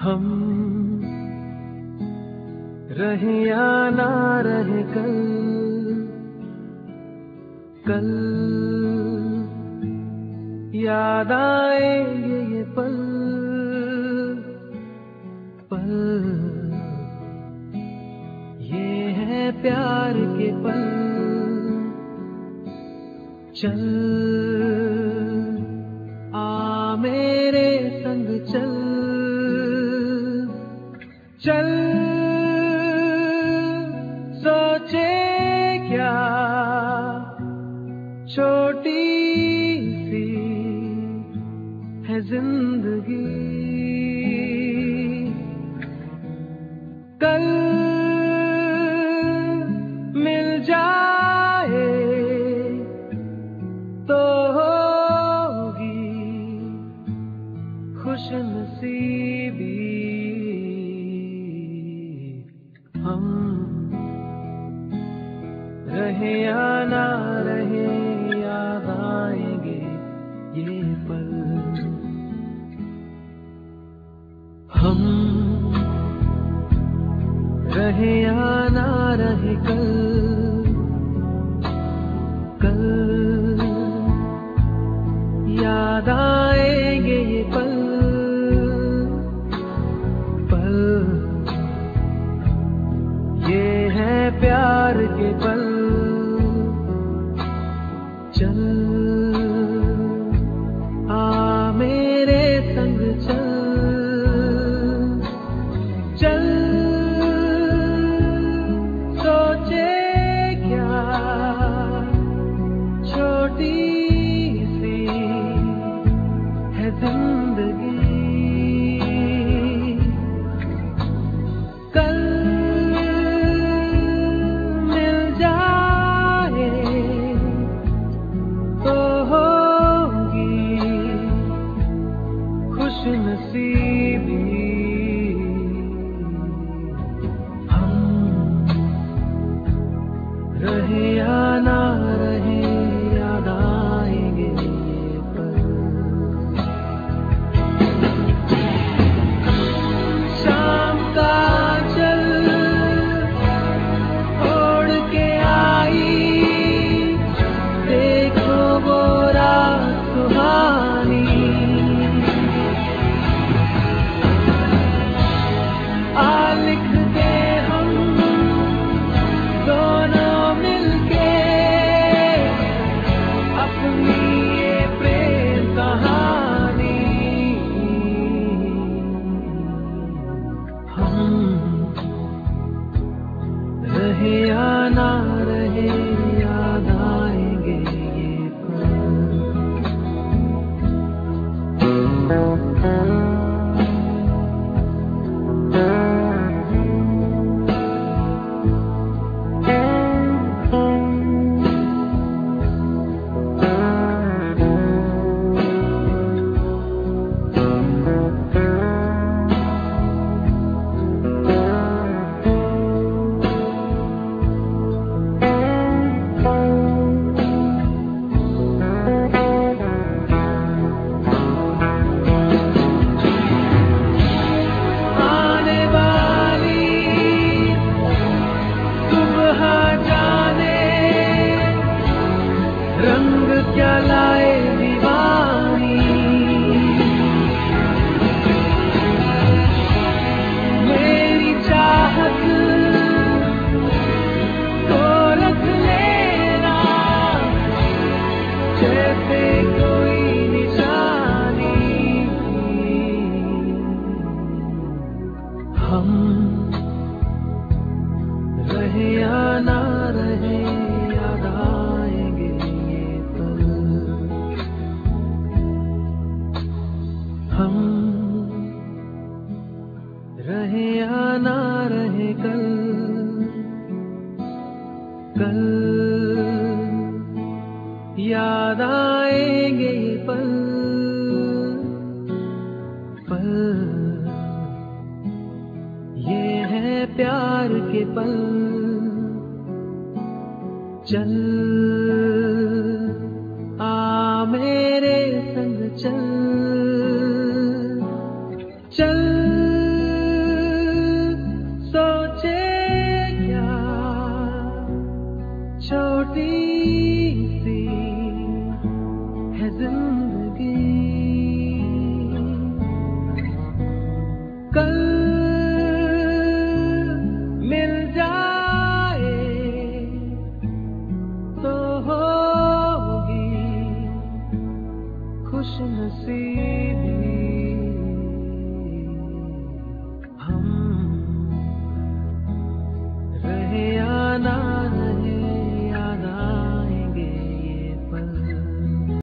हम रहे या ना रहे कल कल याद आएँगे ये पल पल ये है प्यार के पल। चल चल सोचे क्या? छोटी सी है ज़िंदगी। रहे, याद आएँगे ये पल। हम रहे रहे कल कल याद आएँगे पल पल। ये है प्यार के पल। रंग क्या लाए दीवानी? मेरी चाहत को रख लेना जैसे कोई निशानी। हम कल याद आएँगे ये पल। पल। ये है प्यार के पल। चल। आ मेरे संग चल। चल।